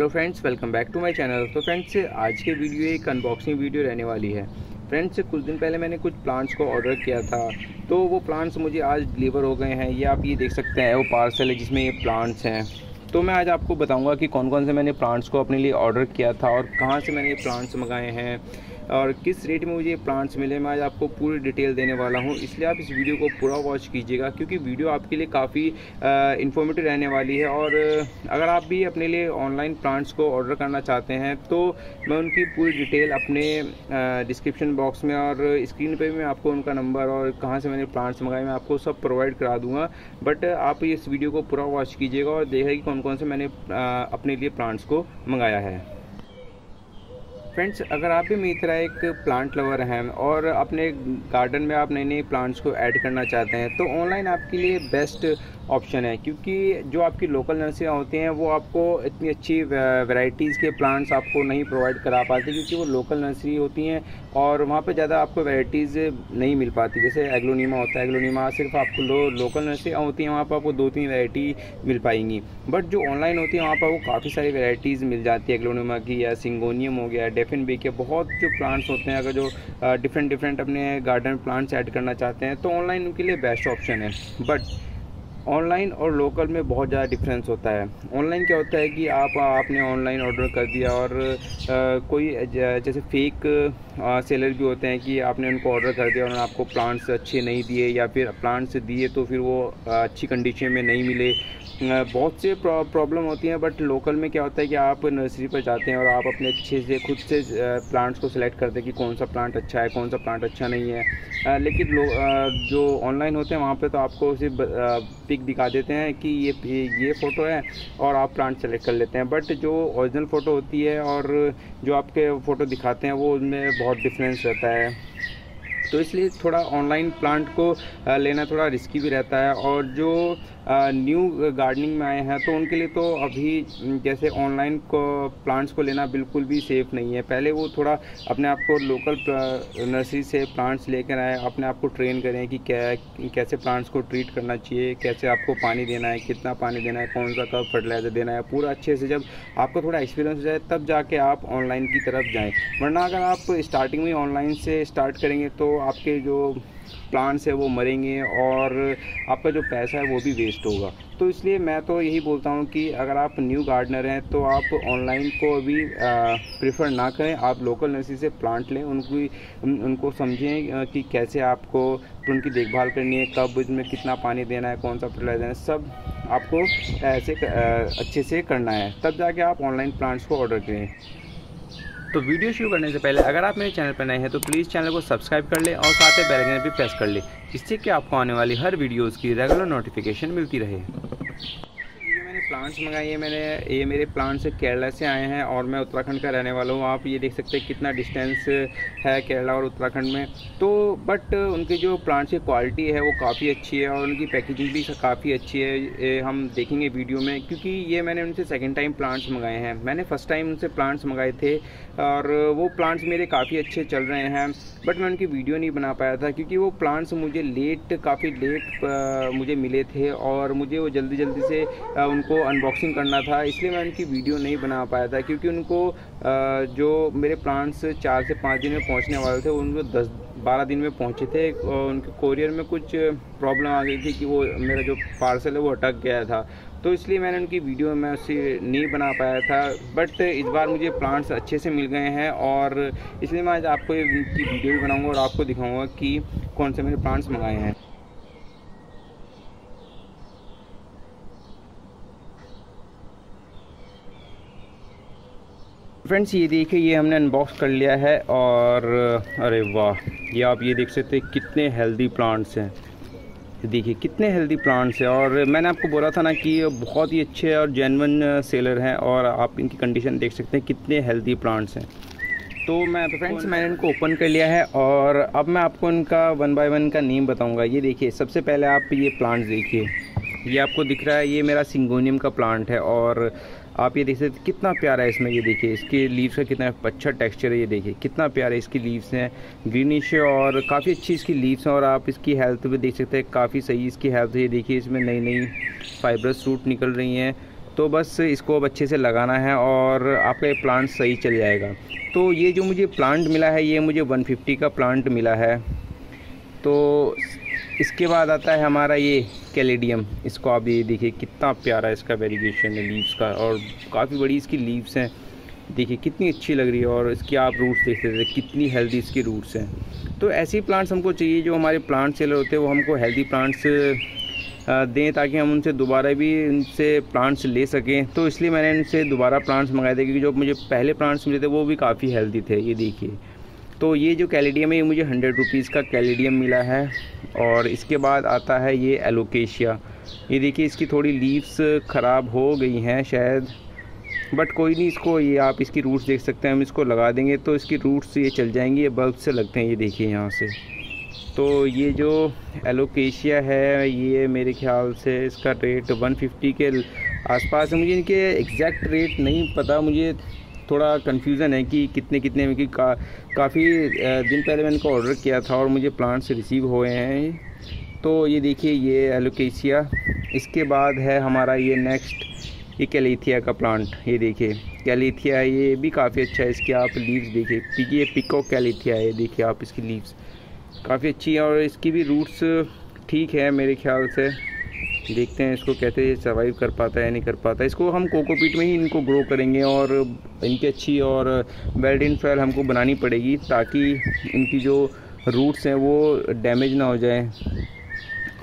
Hello friends welcome back to my channel तो friends आज के वीडियो एक अनबॉक्सिंग वीडियो रहने वाली है। फ्रेंड्स कुछ दिन पहले मैंने कुछ प्लांट्स को ऑर्डर किया था। तो वो प्लांट्स मुझे आज डिलीवर हो गए हैं। ये आप ये देख सकते हैं, वो पार्सल है जिसमें ये प्लांट्स हैं। तो मैं आज आपको बताऊँगा कि कौन कौन से मैंने प्लांट्स को अपने लिए ऑर्डर किया था और कहाँ से मैंने ये प्लांट्स मंगाए हैं और किस रेट में मुझे ये प्लांट्स मिले, मैं आज आपको पूरी डिटेल देने वाला हूँ। इसलिए आप इस वीडियो को पूरा वॉच कीजिएगा क्योंकि वीडियो आपके लिए काफ़ी इन्फॉर्मेटिव रहने वाली है और अगर आप भी अपने लिए ऑनलाइन प्लांट्स को ऑर्डर करना चाहते हैं तो मैं उनकी पूरी डिटेल अपने डिस्क्रिप्शन बॉक्स में और स्क्रीन पर भी मैं आपको उनका नंबर और कहाँ से मैंने प्लांट्स मंगाए, मैं आपको सब प्रोवाइड करा दूँगा। बट आप इस वीडियो को पूरा वॉच कीजिएगा और देखें कि कौन कौन से मैंने अपने लिए प्लांट्स को मंगाया है। फ्रेंड्स अगर आप भी मेरी तरह एक प्लांट लवर हैं और अपने गार्डन में आप नए नए प्लांट्स को ऐड करना चाहते हैं तो ऑनलाइन आपके लिए बेस्ट ऑप्शन है, क्योंकि जो आपकी लोकल नर्सरियाँ होती हैं, वो आपको इतनी अच्छी वैरायटीज़ के प्लांट्स आपको नहीं प्रोवाइड करा पाते, क्योंकि वो लोकल नर्सरी होती हैं और वहाँ पे ज़्यादा आपको वैरायटीज़ नहीं मिल पाती। जैसे एग्लोनीमा होता है एग्लोनीमा सिर्फ़ आपको लो लोकल नर्सरियाँ होती हैं, वहाँ पर आपको दो तीन वैरायटी मिल पाएँगी। बट जो ऑनलाइन होती है, वहाँ पर वो काफ़ी सारी वैरायटीज़ मिल जाती है। एग्लोनीमा की या सिंगोनियम हो गया डेफिन बी के बहुत जो प्लांट्स होते हैं, अगर जो डिफरेंट डिफरेंट अपने गार्डन प्लांट्स ऐड करना चाहते हैं तो ऑनलाइन उनके लिए बेस्ट ऑप्शन है। बट ऑनलाइन और लोकल में बहुत ज़्यादा डिफरेंस होता है। ऑनलाइन क्या होता है कि आप आपने ऑनलाइन ऑर्डर कर दिया और आ, कोई जैसे फेक सेलर भी होते हैं कि आपने उनको ऑर्डर कर दिया और आपको प्लांट्स अच्छे नहीं दिए या फिर प्लांट्स दिए तो फिर वो अच्छी कंडीशन में नहीं मिले। बहुत से प्रॉब्लम होती हैं बट लोकल में क्या होता है कि आप नर्सरी पर जाते हैं और आप अपने अच्छे से, खुद से प्लांट्स को सिलेक्ट करते हैं कि कौन सा प्लांट अच्छा है, कौन सा प्लांट अच्छा नहीं है। लेकिन जो ऑनलाइन होते हैं, वहाँ पे तो आपको सिर्फ़ पिक दिखा देते हैं कि ये ये फ़ोटो है और आप प्लांट सेलेक्ट कर लेते हैं। बट जो ओरिजिनल फ़ोटो होती है और जो आपके फ़ोटो दिखाते हैं, वो उनमें बहुत डिफरेंस रहता है। तो इसलिए थोड़ा ऑनलाइन प्लांट को लेना थोड़ा रिस्की भी रहता है और जो न्यू गार्डनिंग में आए हैं तो उनके लिए तो अभी जैसे ऑनलाइन को प्लांट्स को लेना बिल्कुल भी सेफ़ नहीं है। पहले वो थोड़ा अपने आप को लोकल नर्सरी से प्लांट्स लेकर आए, अपने आप को ट्रेन करें कि क्या, कैसे प्लांट्स को ट्रीट करना चाहिए, कैसे आपको पानी देना है, कितना पानी देना है कौन सा कब फर्टिलाइज़र देना है, पूरा अच्छे से जब आपको थोड़ा एक्सपीरियंस हो जाए, तब जाके आप ऑनलाइन की तरफ़ जाएँ। वरना अगर आप स्टार्टिंग में ऑनलाइन से स्टार्ट करेंगे तो आपके जो प्लांट्स है वो मरेंगे और आपका जो पैसा है वो भी वेस्ट होगा। तो इसलिए मैं तो यही बोलता हूँ कि अगर आप न्यू गार्डनर हैं तो आप ऑनलाइन को अभी प्रेफर ना करें। आप लोकल नर्सरी से प्लांट लें उनकी उन, उनको समझें कि कैसे आपको उनकी देखभाल करनी है कब इसमें कितना पानी देना है कौन सा फर्टिलाइज़र है सब आपको ऐसे अच्छे से करना है। तब जाके आप ऑनलाइन प्लांट्स को ऑर्डर करें। तो वीडियो शुरू करने से पहले अगर आप मेरे चैनल पर नए हैं तो प्लीज़ चैनल को सब्सक्राइब कर लें और साथ ही बेल आइकन भी प्रेस कर लें, जिससे कि आपको आने वाली हर वीडियोज़ की रेगुलर नोटिफिकेशन मिलती रहे। प्लांट्स मंगाए मैंने। ये मेरे प्लांट्स केरला से आए हैं और मैं उत्तराखंड का रहने वाला हूँ। आप ये देख सकते हैं कितना डिस्टेंस है केरला और उत्तराखंड में। तो बट उनके जो प्लांट्स की क्वालिटी है वो काफ़ी अच्छी है और उनकी पैकेजिंग भी काफ़ी अच्छी है। हम देखेंगे वीडियो में, क्योंकि ये मैंने उनसे सेकेंड टाइम प्लांट्स मंगाए हैं। मैंने फ़र्स्ट टाइम उनसे प्लांट्स मंगाए थे और वो प्लांट्स मेरे काफ़ी अच्छे चल रहे हैं। बट मैं उनकी वीडियो नहीं बना पाया था क्योंकि वो प्लांट्स मुझे लेट काफ़ी लेट मुझे मिले थे और मुझे वो जल्दी जल्दी से उनको अनबॉक्सिंग करना था, इसलिए मैं उनकी वीडियो नहीं बना पाया था, क्योंकि उनको जो मेरे प्लांट्स चार से पाँच दिन में पहुँचने वाले थे उनको दस, बारह दिन में पहुँचे थे उनके कोरियर में कुछ प्रॉब्लम आ गई थी कि वो मेरा जो पार्सल है वो अटक गया था। तो इसलिए मैंने उनकी वीडियो में उसे नहीं बना पाया था बट इस बार मुझे प्लांट्स अच्छे से मिल गए हैं और इसलिए मैं आज आपको ये वीडियो भी बनाऊँगा और आपको दिखाऊँगा कि कौन से मैंने प्लांट्स मंगाए हैं। फ्रेंड्स ये देखिए ये हमने अनबॉक्स कर लिया है और अरे वाह ये आप ये देख सकते हैं कितने हेल्दी प्लांट्स हैं। देखिए कितने हेल्दी प्लांट्स हैं और मैंने आपको बोला था ना कि ये बहुत ही अच्छे और जेनवन सेलर हैं और आप इनकी कंडीशन देख सकते हैं कितने हेल्दी प्लांट्स हैं। तो मैं तो फ्रेंड्स मैंने इनको ओपन कर लिया है और अब मैं आपको इनका वन बाय वन का नेम बताऊँगा। ये देखिए सबसे पहले आप ये प्लांट्स देखिए। ये आपको दिख रहा है ये मेरा सिंगोनियम का प्लांट है और आप ये देख सकते कितना प्यारा है इसमें, ये देखिए, इसके लीव्स का कितना अच्छा टेक्सचर है, ये देखिए, कितना प्यारा है इसकी लीव्स हैं ग्रीनिश है और काफ़ी अच्छी इसकी लीव्स हैं और आप इसकी हेल्थ भी देख सकते हैं, काफ़ी सही इसकी हेल्थ ये देखिए, इसमें नई नई फाइब्रस रूट निकल रही हैं। तो बस इसको अब अच्छे से लगाना है और आपका प्लांट सही चल जाएगा। तो ये जो मुझे प्लांट मिला है, ये मुझे 150 का प्लांट मिला है। तो इसके बाद आता है हमारा ये कैलेडियम, इसको आप ये देखिए, कितना प्यारा इसका वेरिगेशन है लीव्स का, और काफ़ी बड़ी इसकी लीव्स हैं। देखिए, कितनी अच्छी लग रही है, और इसकी आप रूट्स देख सकते हैं कितनी हेल्दी इसकी रूट्स हैं। तो ऐसे ही प्लांट्स हमको चाहिए, जो हमारे प्लांट सेलर होते हैं, वो हमको हेल्दी प्लांट्स दें, ताकि हम उनसे दोबारा भी उनसे प्लांट्स ले सकें। तो इसलिए मैंने इनसे दोबारा प्लांट्स मंगाए थे, क्योंकि जो मुझे पहले प्लांट्स मिले थे, वो भी काफ़ी हेल्दी थे, ये देखिए। तो ये जो कैलेडियम है, ये मुझे हंड्रेड रुपीज़ का कैलेडियम मिला है और इसके बाद आता है ये एलोकेशिया। ये देखिए, इसकी थोड़ी लीव्स ख़राब हो गई हैं शायद, बट कोई नहीं, इसको ये आप इसकी रूट्स देख सकते हैं, हम इसको लगा देंगे तो इसकी रूट्स ये चल जाएँगी, ये बल्ब से लगते हैं, ये देखिए यहाँ से। तो ये जो एलोकेशिया है, ये मेरे ख्याल से इसका रेट 150 के आसपास है। मुझे इनके एग्जैक्ट रेट नहीं पता, मुझे थोड़ा कन्फ्यूज़न है कि कितने कितने में कि काफ़ी दिन पहले मैंने इनको ऑर्डर किया था और मुझे प्लांट्स रिसीव हुए हैं। तो ये देखिए, ये एलोकेशिया इसके बाद है हमारा ये नेक्स्ट ये कैलीथिया का प्लांट ये देखिए। कैलीथिया ये भी काफ़ी अच्छा है, इसके आप लीव्स देखिए। क्योंकि ये पिको कैलीथिया है, देखिए आप इसकी लीव्स काफ़ी अच्छी है और इसकी भी रूट्स ठीक है मेरे ख्याल से। देखते हैं इसको कैसे सर्वाइव कर पाता है या नहीं कर पाता इसको हम कोकोपीट में ही इनको ग्रो करेंगे और इनकी अच्छी और वेल्ड इन सॉयल हमको बनानी पड़ेगी ताकि इनकी जो रूट्स हैं वो डैमेज ना हो जाए।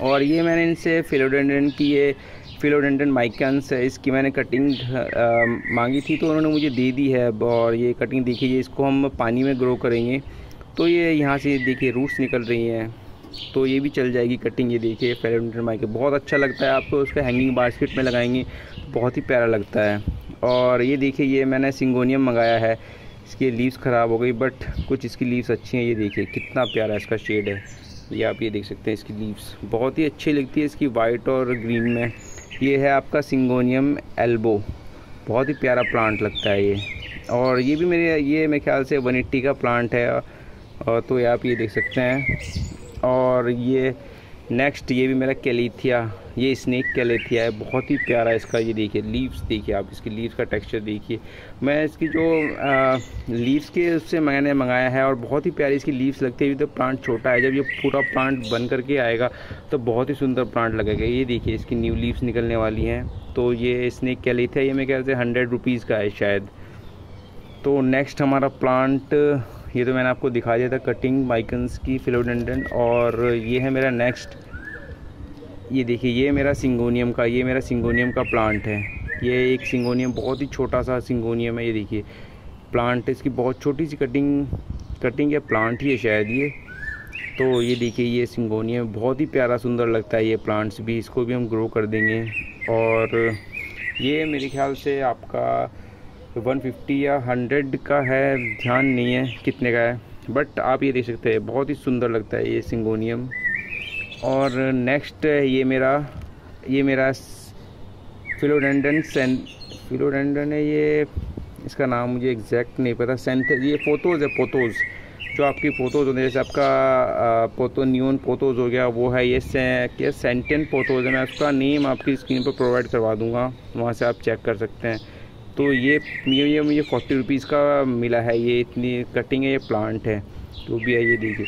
और ये मैंने इनसे फिलोडेंडन की ये फिलोडेंडन माइकन्स है इसकी मैंने कटिंग आ, मांगी थी तो उन्होंने मुझे दे दी है और ये कटिंग देखिए इसको हम पानी में ग्रो करेंगे। तो ये यहाँ से देखिए रूट्स निकल रही हैं। तो ये भी चल जाएगी कटिंग ये देखिए फेलोडेंडन माइक बहुत अच्छा लगता है आपको, उसका हैंगिंग बास्केट में लगाएँगे, बहुत ही प्यारा लगता है। और ये देखिए, ये मैंने सिंगोनियम मंगाया है, इसकी लीव्स ख़राब हो गई बट कुछ इसकी लीव्स अच्छी हैं, ये देखिए, कितना प्यारा इसका शेड है। ये आप ये देख सकते हैं इसकी लीव्स बहुत ही अच्छी लगती है इसकी वाइट और ग्रीन में। ये है आपका सिंगोनियम एल्बो बहुत ही प्यारा प्लांट लगता है ये। और ये भी मेरे, ये मेरे ख्याल से वन का प्लांट है। और तो ये आप ये देख सकते हैं। और ये नेक्स्ट ये भी मेरा कैलीथिया, ये स्नैक कैलीथिया है, बहुत ही प्यारा इसका ये देखिए लीव्स देखिए आप, इसकी लीव्स का टेक्सचर देखिए। मैं इसकी जो लीव्स के उससे मैंने मंगाया है और बहुत ही प्यारी इसकी लीव्स लगती है तो प्लांट छोटा है, जब ये पूरा प्लांट बन करके आएगा तो बहुत ही सुंदर प्लांट लगेगा। ये देखिए, इसकी न्यू लीव्स निकलने वाली हैं। तो ये स्नेक कैलीथिया, ये मेरे ख्याल से हंड्रेड रुपीज़ का है शायद। तो नेक्स्ट हमारा प्लांट ये तो मैंने आपको दिखा दिया था कटिंग माइकन्स की फिलोडेंडन और ये है मेरा नेक्स्ट ये देखिए, ये मेरा सिंगोनियम का, ये मेरा सिंगोनियम का प्लांट है। ये एक सिंगोनियम बहुत ही छोटा सा सिंगोनियम है, ये देखिए। प्लांट इसकी बहुत छोटी सी कटिंग कटिंग या प्लांट ही है शायद ये। तो ये देखिए, ये सिंगोनियम बहुत ही प्यारा, सुंदर लगता है ये प्लांट्स भी। इसको भी हम ग्रो कर देंगे। और ये मेरे ख्याल से आपका तो 150 या 100 का है ध्यान नहीं है कितने का है बट आप ये देख सकते हैं बहुत ही सुंदर लगता है ये सिंगोनियम। और नेक्स्ट ये मेरा ये मेरा फिलोडेंडन सेन फिलोडेंडन है ये इसका नाम मुझे एग्जैक्ट नहीं पता। सेंट ये पोतोज़ है पोतोज़ जो आपकी पोतोज़ होते हैं जैसे आपका पोतो न्यून पोतोज़ हो गया वो है ये से, सेंटेन पोतोज़ है मैं उसका नेम आपकी स्क्रीन पर प्रोवाइड करवा दूँगा वहाँ से आप चेक कर सकते हैं। तो ये ये मुझे फोर्टी रुपीज़ का मिला है, ये इतनी कटिंग है, ये प्लांट है तो भी है ये देखिए।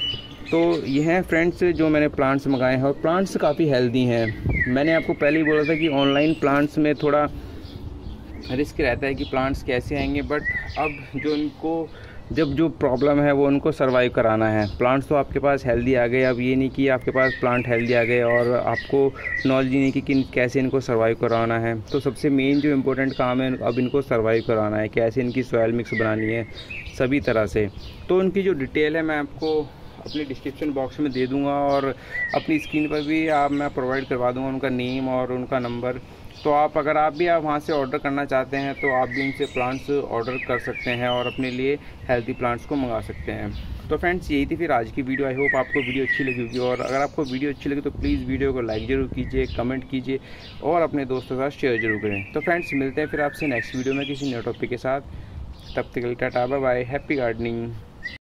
तो ये हैं फ्रेंड्स जो मैंने प्लांट्स मंगाए हैं और प्लांट्स काफ़ी हेल्दी हैं। मैंने आपको पहले ही बोला था कि ऑनलाइन प्लांट्स में थोड़ा रिस्क रहता है कि प्लांट्स कैसे आएँगे बट अब जो इनको जब जो प्रॉब्लम है वो उनको सर्वाइव कराना है। प्लांट्स तो आपके पास हेल्दी आ गए, अब ये नहीं कि आपके पास प्लांट हेल्दी आ गए और आपको नॉलेज नहीं कि किन, कैसे इनको सर्वाइव कराना है। तो सबसे मेन जो इम्पोर्टेंट काम है, अब इनको सर्वाइव कराना है, कैसे इनकी सॉयल मिक्स बनानी है, सभी तरह से। तो उनकी जो डिटेल है, मैं आपको अपने डिस्क्रिप्शन बॉक्स में दे दूँगा और अपनी स्क्रीन पर भी आप, मैं प्रोवाइड करवा दूँगा उनका नेम और उनका नंबर तो आप, अगर आप भी आप वहाँ से ऑर्डर करना चाहते हैं तो आप भी उनसे प्लांट्स ऑर्डर कर सकते हैं और अपने लिए हेल्दी प्लांट्स को मंगा सकते हैं। तो फ्रेंड्स यही थी फिर आज की वीडियो आई होप आपको वीडियो अच्छी लगी होगी और अगर आपको वीडियो अच्छी लगी तो प्लीज़ वीडियो को लाइक ज़रूर कीजिए कमेंट कीजिए और अपने दोस्तों के साथ शेयर ज़रूर करें। तो फ्रेंड्स मिलते हैं फिर आपसे नेक्स्ट वीडियो में किसी नए टॉपिक के साथ। तब तक tata bye bye happy gardening